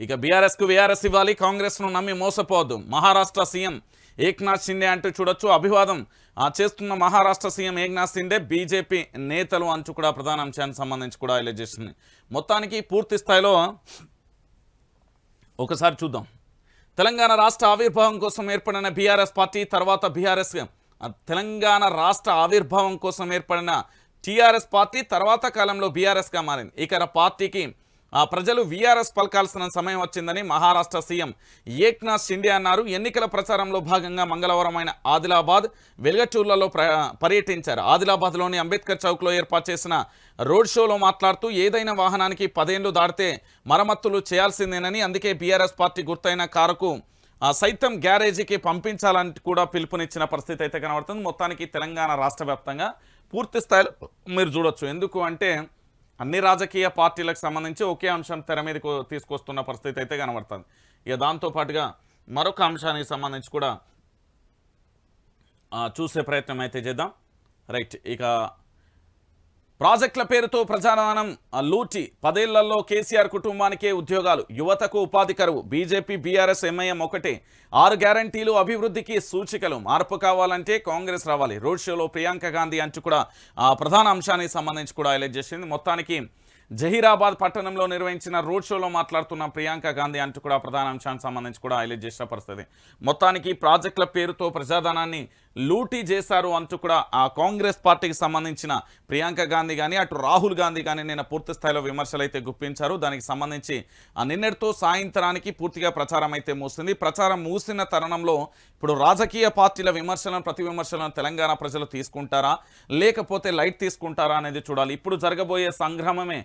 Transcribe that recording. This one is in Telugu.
ఇక బీఆర్ఎస్కు వీఆర్ఎస్ ఇవ్వాలి కాంగ్రెస్ను నమ్మి మోసపోవద్దు. మహారాష్ట్ర సీఎం ఏక్నాథ్ షిండే అంటూ చూడొచ్చు. అభివాదం ఆ, చేస్తున్న మహారాష్ట్ర సీఎం ఏక్నాథ్ షిండే బీజేపీ నేతలు అంచు కూడా ప్రధాన అంశానికి సంబంధించి కూడా హైలైట్ చేసింది. మొత్తానికి పూర్తి స్థాయిలో ఒకసారి చూద్దాం. తెలంగాణ రాష్ట్ర ఆవిర్భావం కోసం ఏర్పడిన బీఆర్ఎస్ పార్టీ తర్వాత బీఆర్ఎస్ తెలంగాణ రాష్ట్ర ఆవిర్భావం కోసం ఏర్పడిన టీఆర్ఎస్ పార్టీ తర్వాత కాలంలో బీఆర్ఎస్గా మారింది. ఇక పార్టీకి ప్రజలు వీఆర్ఎస్ పలకాల్సిన సమయం వచ్చిందని మహారాష్ట్ర సీఎం ఏక్నాథ్ షిండే అన్నారు. ఎన్నికల ప్రచారంలో భాగంగా మంగళవారం ఆయన ఆదిలాబాద్ వెలుగచూర్లలో ప్ర పర్యటించారు. ఆదిలాబాద్లోని అంబేద్కర్ చౌక్లో ఏర్పాటు చేసిన రోడ్ షోలో మాట్లాడుతూ ఏదైనా వాహనానికి పదేళ్ళు దాటితే మరమ్మతులు చేయాల్సిందేనని అందుకే బీఆర్ఎస్ పార్టీ గుర్తైన కారుకు సైతం గ్యారేజీకి పంపించాలని కూడా పిలుపునిచ్చిన పరిస్థితి అయితే కనబడుతుంది. మొత్తానికి తెలంగాణ రాష్ట్ర వ్యాప్తంగా పూర్తి స్థాయిలో మీరు చూడొచ్చు. ఎందుకు అంటే అన్ని రాజకీయ పార్టీలకు సంబంధించి ఒకే అంశం తెర మీదకు తీసుకొస్తున్న పరిస్థితి అయితే కనబడుతుంది. ఇక దాంతోపాటుగా మరొక అంశానికి సంబంధించి కూడా చూసే ప్రయత్నం అయితే చేద్దాం. రైట్ ఇక ప్రాజెక్టుల పేరుతో ప్రజానానం లూటి పదేళ్ళలో కేసీఆర్ కుటుంబానికే ఉద్యోగాలు యువతకు ఉపాధి కరువు బీజేపీ బీఆర్ఎస్ ఎంఐఎం ఒకటే. ఆరు గ్యారంటీలు అభివృద్ధికి సూచికలు మార్పు కావాలంటే కాంగ్రెస్ రావాలి. రోడ్ షోలో ప్రియాంక గాంధీ అంటూ కూడా ప్రధాన అంశానికి సంబంధించి కూడా హైలైట్ చేసింది. మొత్తానికి జహీరాబాద్ పట్టణంలో నిర్వహించిన రోడ్ షోలో మాట్లాడుతున్న ప్రియాంక గాంధీ అంటూ కూడా ప్రధాన అంశానికి సంబంధించి కూడా హైలైట్ చేసిన పరిస్థితి. మొత్తానికి ప్రాజెక్టుల పేరుతో ప్రజాధనాన్ని లూటీ చేశారు అంటూ కూడా ఆ కాంగ్రెస్ పార్టీకి సంబంధించిన ప్రియాంక గాంధీ కానీ అటు రాహుల్ గాంధీ కానీ నిన్న పూర్తి స్థాయిలో విమర్శలు అయితే గుప్పించారు. దానికి సంబంధించి ఆ నిన్నటితో సాయంత్రానికి పూర్తిగా ప్రచారం అయితే మూసింది ప్రచారం మూసిన తరుణంలో ఇప్పుడు రాజకీయ పార్టీల విమర్శలను ప్రతి విమర్శలను తెలంగాణ ప్రజలు తీసుకుంటారా? లేకపోతే లైట్ తీసుకుంటారా అనేది చూడాలి. ఇప్పుడు జరగబోయే సంగ్రామమే